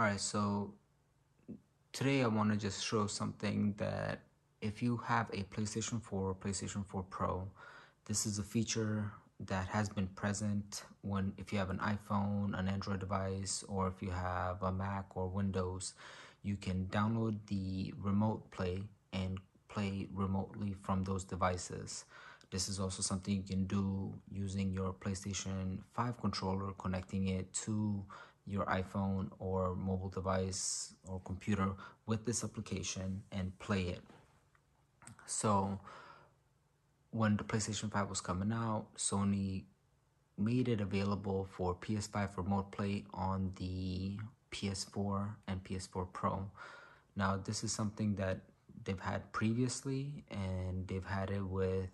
Alright, so today I want to just show something that if you have a PlayStation 4 or PlayStation 4 Pro, this is a feature that has been present when if you have an iPhone, an Android device, or if you have a Mac or Windows, you can download the remote play and play remotely from those devices. This is also something you can do using your PlayStation 5 controller, connecting it to your iPhone or mobile device or computer with this application and play it. So when the PlayStation 5 was coming out, Sony made it available for PS5 remote play on the PS4 and PS4 Pro. Now, this is something that they've had previously, and they've had it with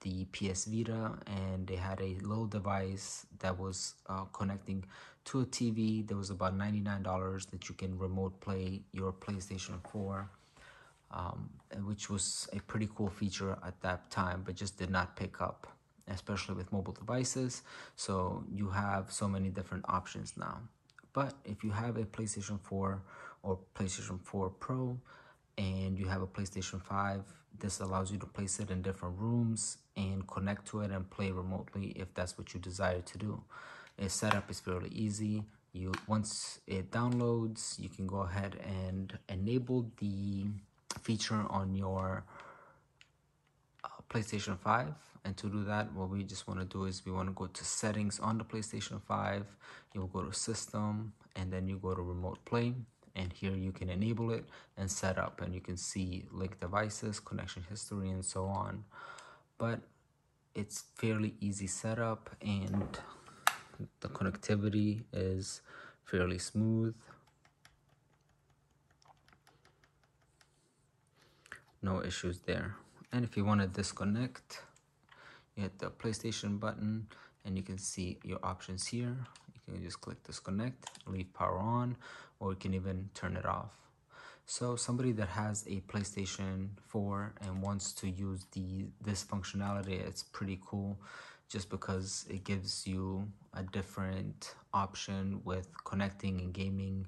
the PS Vita, and they had a little device that was uh, connecting to a TV. That was about $99 that you can remote play your PlayStation 4, um, which was a pretty cool feature at that time, but just did not pick up, especially with mobile devices. So you have so many different options now. But if you have a PlayStation 4 or PlayStation 4 Pro, and you have a PlayStation 5, this allows you to place it in different rooms and connect to it and play remotely if that's what you desire to do. Its setup is fairly easy. You Once it downloads, you can go ahead and enable the feature on your uh, PlayStation 5 and to do that what we just want to do is we want to go to settings on the PlayStation 5 you will go to system and then you go to remote play and here you can enable it and set up and you can see link devices connection history and so on. But it's fairly easy setup and the connectivity is fairly smooth. No issues there. And if you want to disconnect you hit the PlayStation button and you can see your options here you can just click disconnect leave power on or you can even turn it off. So somebody that has a PlayStation 4 and wants to use the this functionality it's pretty cool just because it gives you a different option with connecting and gaming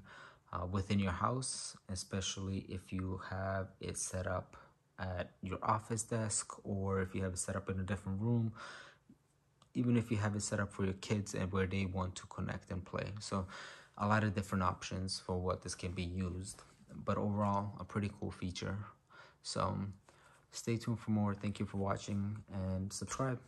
uh, within your house especially if you have it set up at your office desk or if you have it set up in a different room even if you have it set up for your kids and where they want to connect and play. So a lot of different options for what this can be used but overall a pretty cool feature. So stay tuned for more. Thank you for watching and subscribe